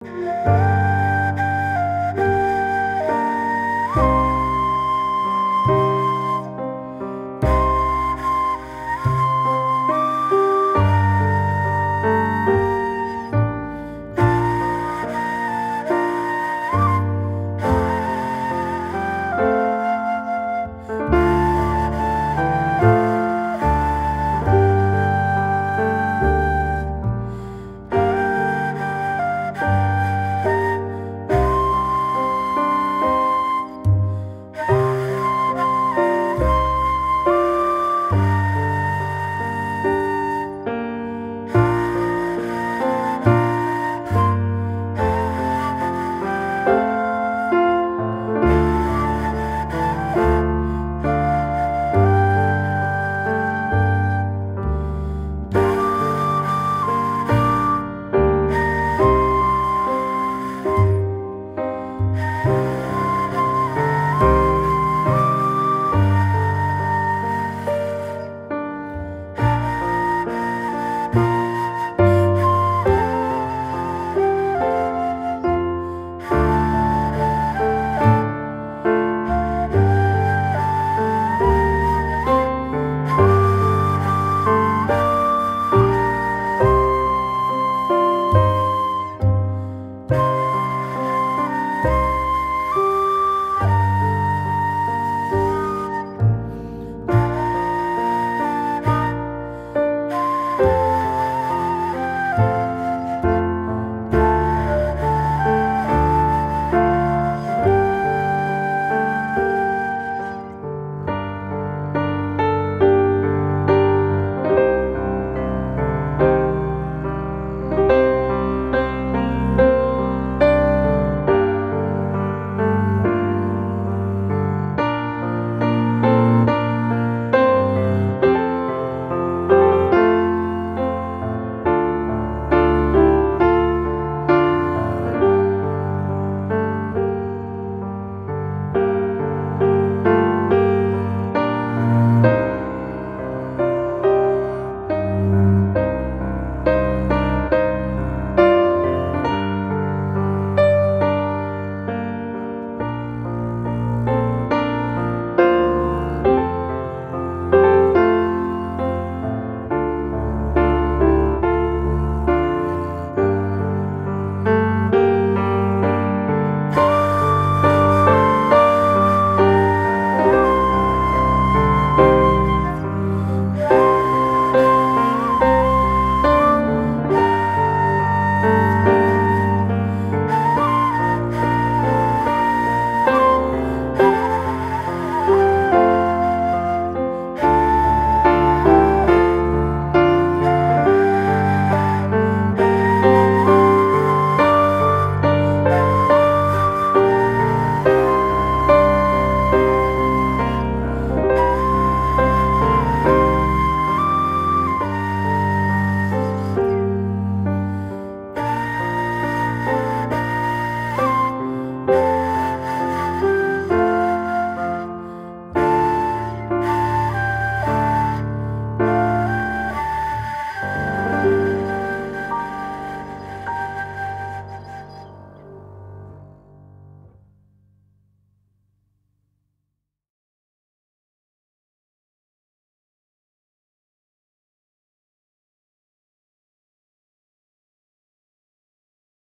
Bye.